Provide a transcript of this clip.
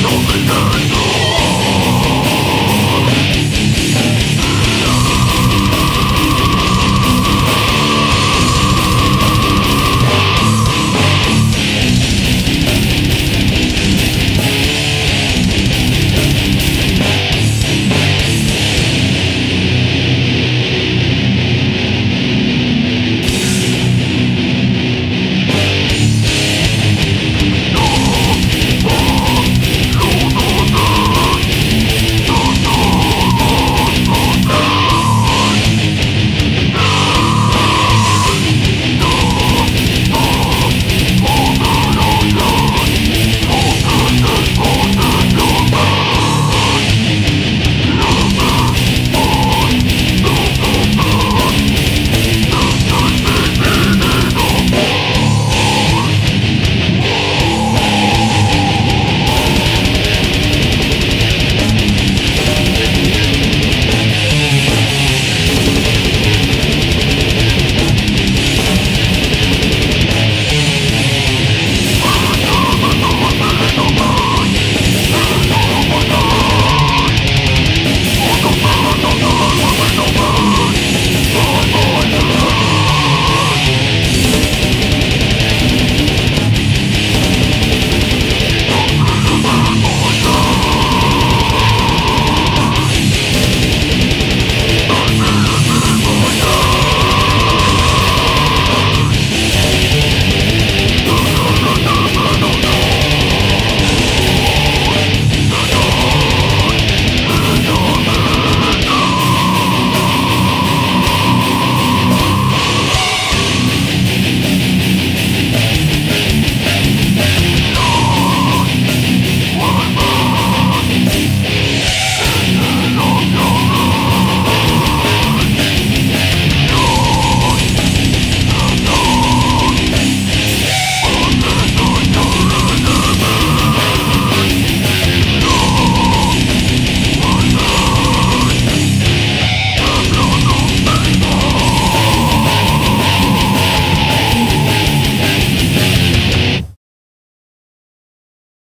No nothing that